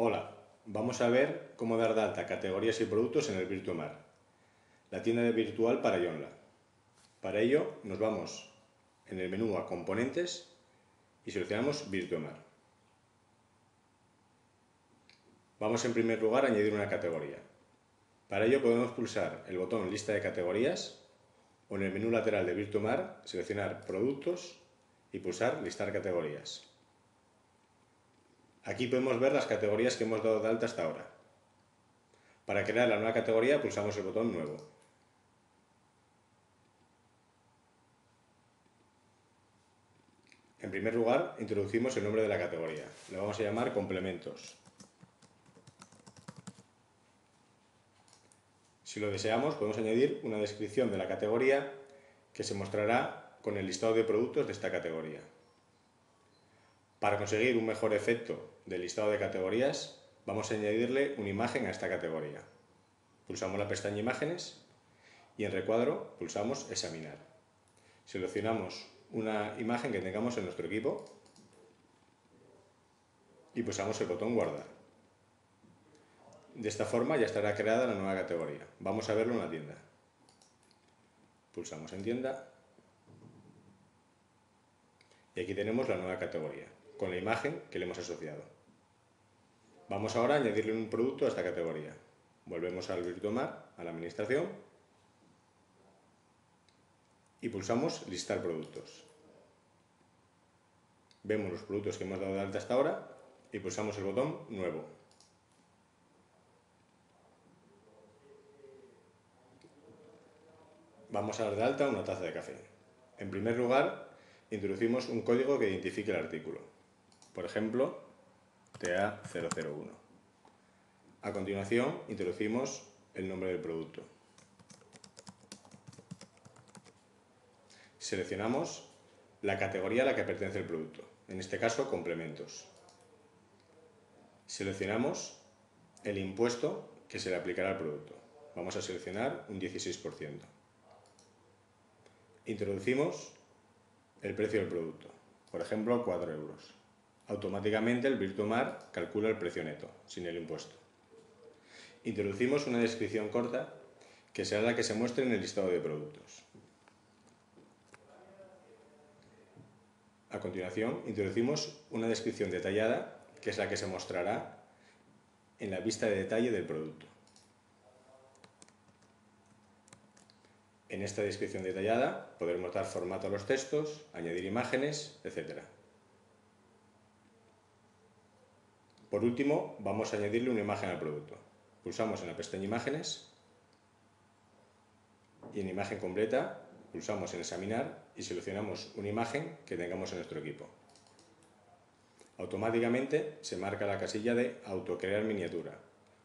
Hola, vamos a ver cómo dar de alta categorías y productos en el Virtuomar, la tienda virtual para Ionla. Para ello nos vamos en el menú a Componentes y seleccionamos Virtuomar. Vamos en primer lugar a añadir una categoría. Para ello podemos pulsar el botón Lista de categorías o en el menú lateral de Virtuomar seleccionar Productos y pulsar Listar categorías. Aquí podemos ver las categorías que hemos dado de alta hasta ahora. Para crear la nueva categoría pulsamos el botón Nuevo. En primer lugar, introducimos el nombre de la categoría. Le vamos a llamar Complementos. Si lo deseamos, podemos añadir una descripción de la categoría que se mostrará con el listado de productos de esta categoría. Para conseguir un mejor efecto del listado de categorías, vamos a añadirle una imagen a esta categoría. Pulsamos la pestaña Imágenes y en recuadro pulsamos Examinar. Seleccionamos una imagen que tengamos en nuestro equipo y pulsamos el botón Guardar. De esta forma ya estará creada la nueva categoría. Vamos a verlo en la tienda. Pulsamos en Tienda y aquí tenemos la nueva categoría con la imagen que le hemos asociado. Vamos ahora a añadirle un producto a esta categoría. Volvemos al Virtuomar, a la administración y pulsamos listar productos. Vemos los productos que hemos dado de alta hasta ahora y pulsamos el botón nuevo. Vamos a dar de alta una taza de café. En primer lugar, introducimos un código que identifique el artículo. Por ejemplo, TA001. A continuación, introducimos el nombre del producto. Seleccionamos la categoría a la que pertenece el producto, en este caso complementos. Seleccionamos el impuesto que se le aplicará al producto. Vamos a seleccionar un 16%. Introducimos el precio del producto, por ejemplo 4 euros automáticamente el Virtuomar calcula el precio neto, sin el impuesto. Introducimos una descripción corta que será la que se muestre en el listado de productos. A continuación, introducimos una descripción detallada que es la que se mostrará en la vista de detalle del producto. En esta descripción detallada podremos dar formato a los textos, añadir imágenes, etc. Por último, vamos a añadirle una imagen al producto. Pulsamos en la pestaña Imágenes y en Imagen completa pulsamos en Examinar y seleccionamos una imagen que tengamos en nuestro equipo. Automáticamente se marca la casilla de Autocrear miniatura,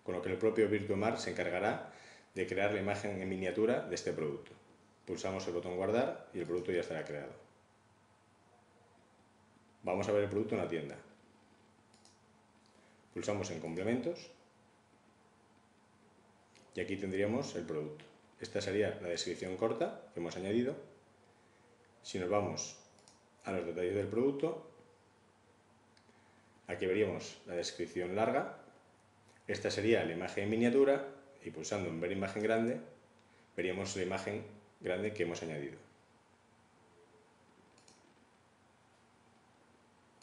con lo que el propio Virtuomar se encargará de crear la imagen en miniatura de este producto. Pulsamos el botón Guardar y el producto ya estará creado. Vamos a ver el producto en la tienda. Pulsamos en complementos y aquí tendríamos el producto. Esta sería la descripción corta que hemos añadido. Si nos vamos a los detalles del producto, aquí veríamos la descripción larga. Esta sería la imagen en miniatura y pulsando en ver imagen grande, veríamos la imagen grande que hemos añadido.